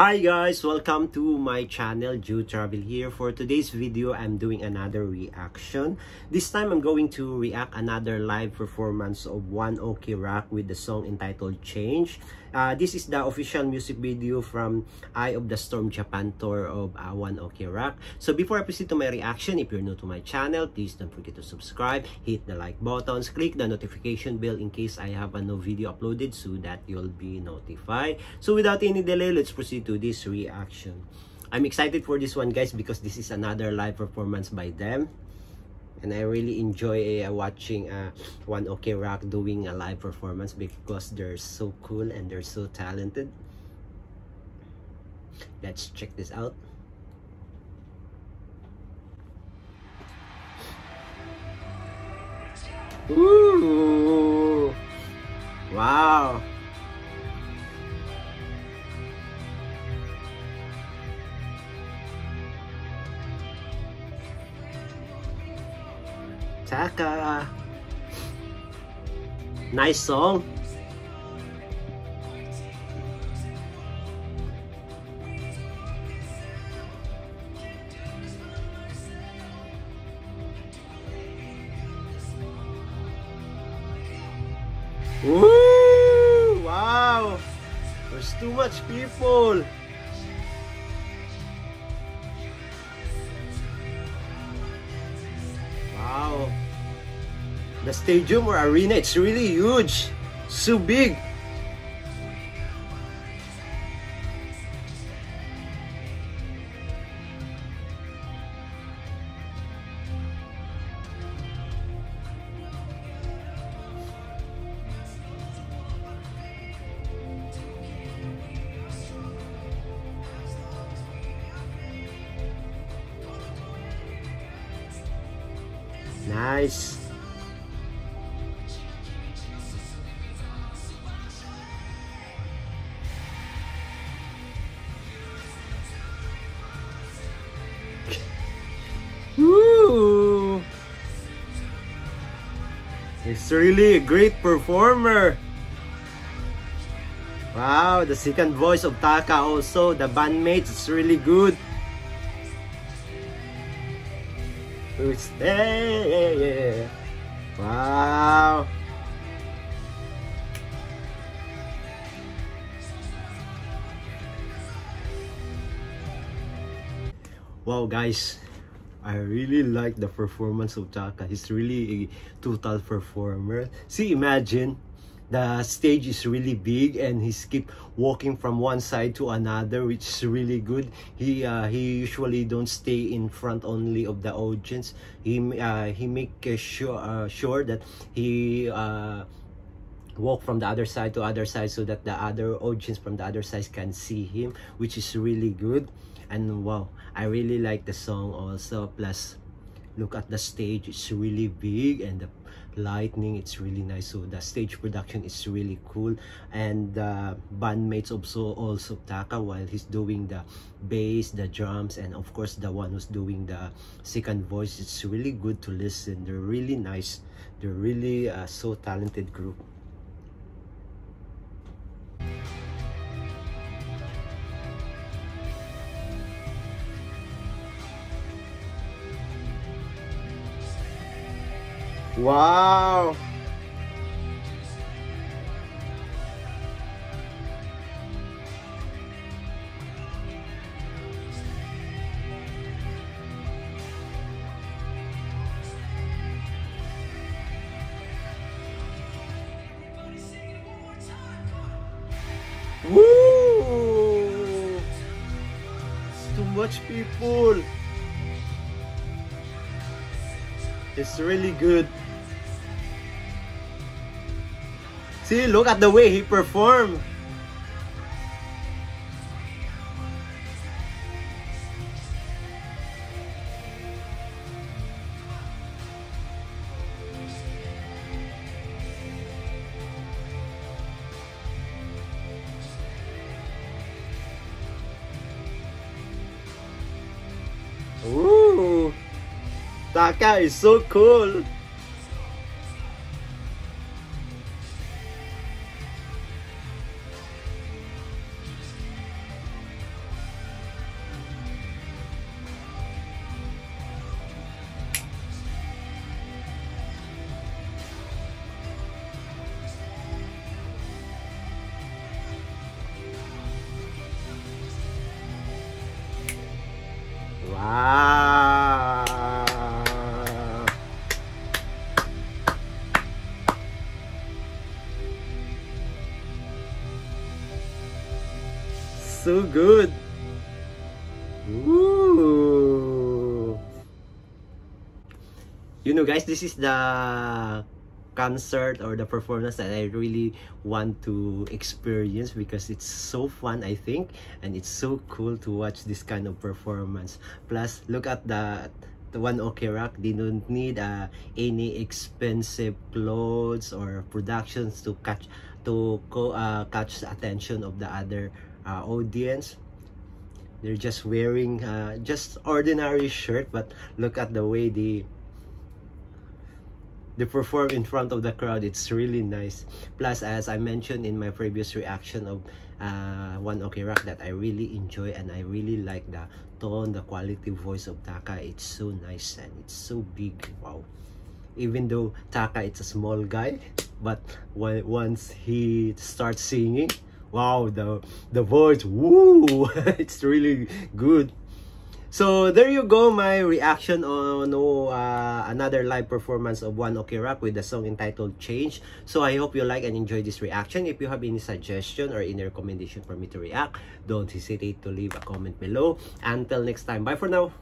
Hi guys! Welcome to my channel, Jude Travel here. For today's video, I'm doing another reaction. This time, I'm going to react another live performance of One OK Rock with the song entitled Change. Uh, this is the official music video from Eye of the Storm Japan tour of uh, One OK Rock. So before I proceed to my reaction, if you're new to my channel, please don't forget to subscribe, hit the like buttons, click the notification bell in case I have a new video uploaded so that you'll be notified. So without any delay, let's proceed to this reaction. I'm excited for this one guys because this is another live performance by them. And I really enjoy uh, watching uh, One OK Rock doing a live performance because they're so cool and they're so talented. Let's check this out. Ooh! Wow! Taka. Uh, nice song. Woo! Wow! There's too much people. The stadium or arena, it's really huge. So big. Nice. It's really a great performer. Wow, the second voice of Taka also, the bandmates, is really good. Who's there? Wow. Wow guys, I really like the performance of Taka. He's really a total performer. See, imagine the stage is really big and he's keep walking from one side to another which is really good he uh, he usually don't stay in front only of the audience he uh, he make sure uh, sure that he uh, walk from the other side to other side so that the other audience from the other side can see him which is really good. And wow i really like the song also. Plus look at the stage. It's really big and the lightning it's really nice. So the stage production is really cool. And the bandmates also also taka while he's doing the bass the drums and of course the one who's doing the second voice it's really good to listen. They're really nice. They're really uh, so talented group Wow! Woo! It's too much people. It's really good. See, look at the way he performed. That guy is so cool. Wow. So good! Woo! You know guys, this is the concert or the performance that I really want to experience because it's so fun I think and it's so cool to watch this kind of performance plus look at the the one OK Rock they don't need uh, any expensive clothes or productions to catch to co uh, catch the attention of the other uh, audience. They're just wearing uh, just ordinary shirt but look at the way they they perform in front of the crowd. It's really nice. Plus as i mentioned in my previous reaction of uh, one ok rock that i really enjoy and i really like the tone the quality voice of taka. It's so nice and it's so big. Wow. Even though taka it's a small guy but once he starts singing wow the the voice woo it's really good so there you go, my reaction on oh, uh, another live performance of One Ok Rock with the song entitled Change. So I hope you like and enjoy this reaction. If you have any suggestion or any recommendation for me to react, don't hesitate to leave a comment below. Until next time, bye for now.